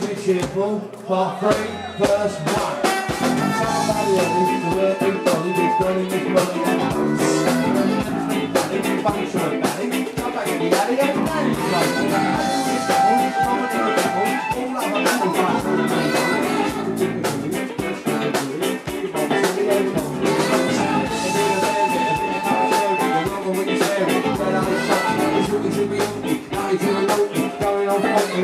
keep it cheerful for free, verse one. Somebody else is working for money, big money, and money, function, money, come back in the alley and dance. Come on, come on, come on, come on, money, on, come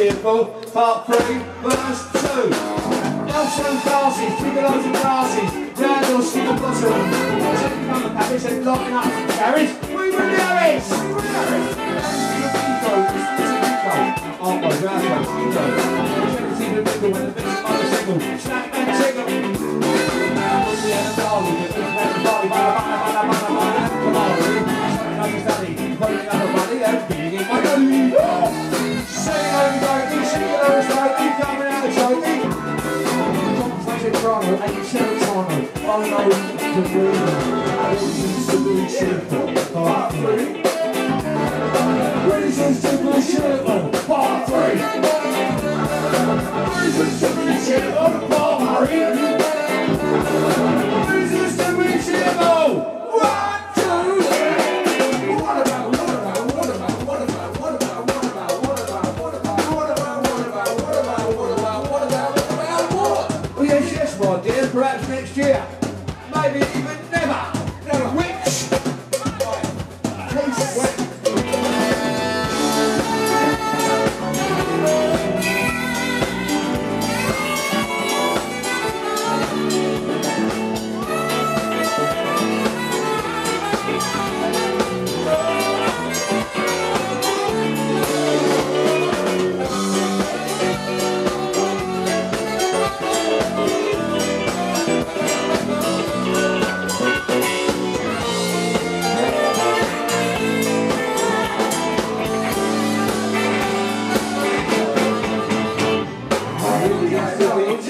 Simple, part three, verse two. Nelson glasses, bigger loads of glasses, round or bottom. Said up the. We were Harris! We! Oh my god, I'm going to see the middle when the. Snap and Toronto, Shell Toronto, all I know is the. I don't need solution for part three. Reasons to be cheerful. part three. Reasons to be cheerful. part three. existia, não.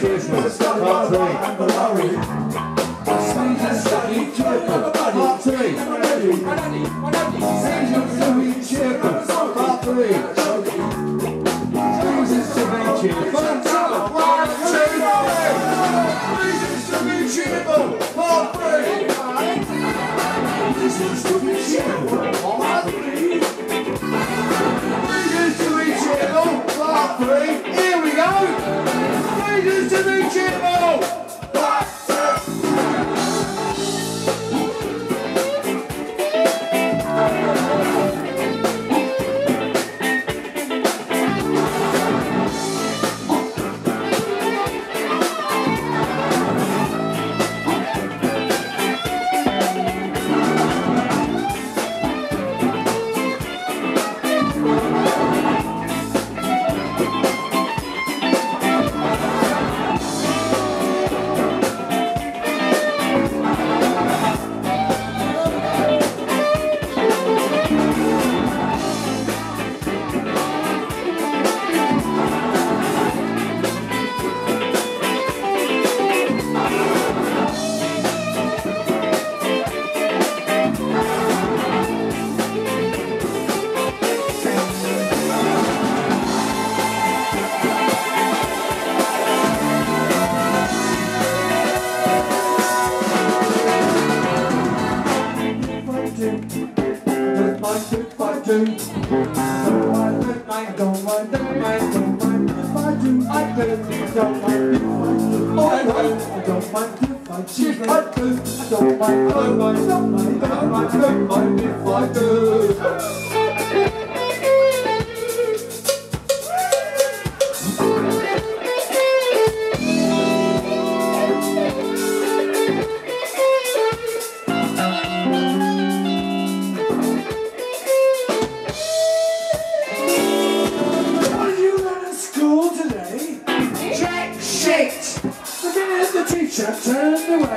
Part three. Part three. Two, three. Part three. Part three. Part three into the gym. I Don't mind the night, don't mind the night, don't mind if I do, I do. Don't mind if I do, I do. Don't mind if I cheat, I do. Don't mind, I don't mind, I don't mind, I don't mind, I don't mind if I do.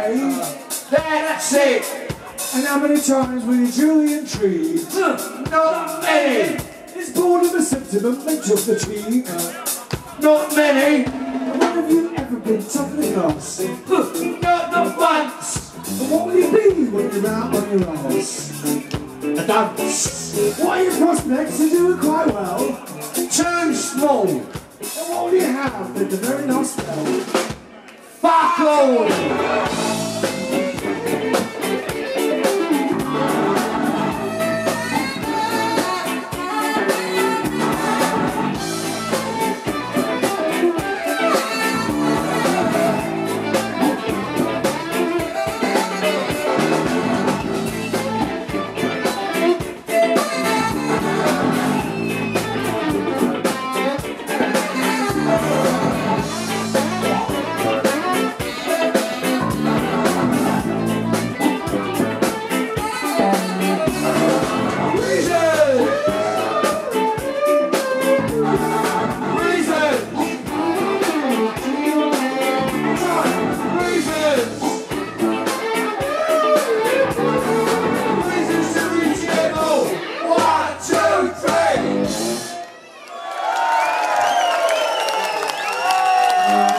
There, that's it. And how many times were you duly intrigued? Not many. Is boredom a symptom of mental fatigue? Not many. And when have you ever been top of the class? Not once. And what will you be when you're out on your arse? A dunce. What are your prospects? You're doing quite well. Too small. And what will you have at the very last spell? Barclay!